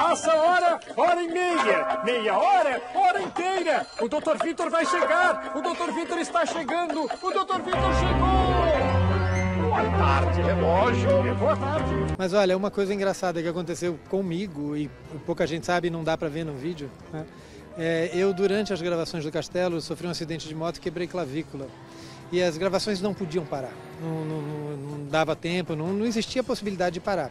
Passa hora, hora e meia. Meia hora, hora inteira. O Dr. Vitor vai chegar. O Dr. Vitor está chegando. O Dr. Vitor chegou. Boa tarde, relógio. Boa tarde. Mas olha, uma coisa engraçada que aconteceu comigo e pouca gente sabe, não dá para ver no vídeo. Né? É, eu, durante as gravações do Castelo, sofri um acidente de moto e quebrei clavícula. E as gravações não podiam parar. Não, não, não dava tempo, não, não existia possibilidade de parar.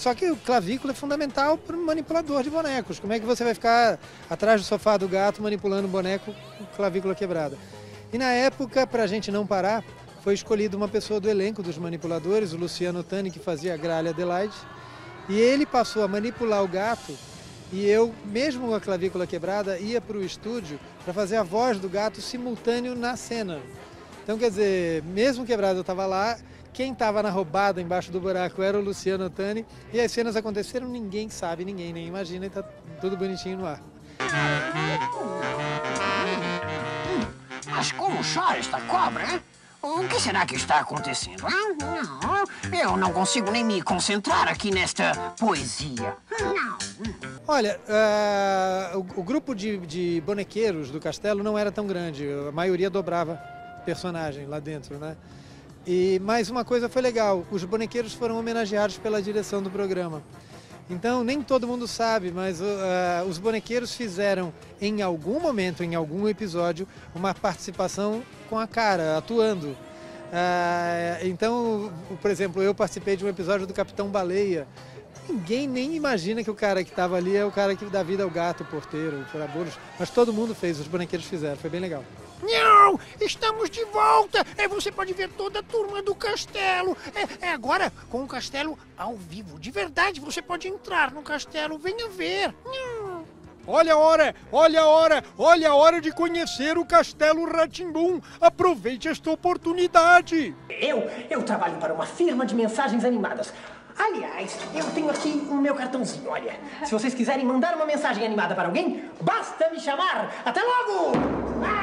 Só que o clavícula é fundamental para o manipulador de bonecos. Como é que você vai ficar atrás do sofá do gato manipulando um boneco com clavícula quebrada? E na época, para a gente não parar, foi escolhida uma pessoa do elenco dos manipuladores, o Luciano Tani, que fazia a Gralha Adelaide. E ele passou a manipular o gato e eu, mesmo com a clavícula quebrada, ia para o estúdio para fazer a voz do gato simultâneo na cena. Então, quer dizer, mesmo quebrado eu estava lá, quem estava na roubada embaixo do buraco era o Luciano Tani. E as cenas aconteceram, ninguém sabe, ninguém nem imagina, e tá tudo bonitinho no ar. Mas como chora esta cobra, hein? O que será que está acontecendo? Eu não consigo nem me concentrar aqui nesta poesia. Olha, uh, o, o, grupo de, de bonequeiros do castelo não era tão grande. A maioria dobrava personagem lá dentro, né? E mais uma coisa foi legal, os bonequeiros foram homenageados pela direção do programa. Então nem todo mundo sabe, mas uh, os bonequeiros fizeram em algum momento, em algum episódio, uma participação com a cara, atuando. Uh, então, por exemplo, eu participei de um episódio do Capitão Baleia. Ninguém nem imagina que o cara que estava ali é o cara que dá vida ao gato, o porteiro, o furabolos, mas todo mundo fez, os bonequeiros fizeram, foi bem legal. Não! Estamos de volta! É, você pode ver toda a turma do castelo. É, é, agora com o castelo ao vivo. De verdade, você pode entrar no castelo. Venha ver. Não. Olha a hora, olha a hora, olha a hora de conhecer o Castelo Ratimbum. Aproveite esta oportunidade. Eu, eu trabalho para uma firma de mensagens animadas. Aliás, eu tenho aqui o meu cartãozinho, olha. Se vocês quiserem mandar uma mensagem animada para alguém, basta me chamar. Até logo! Ah!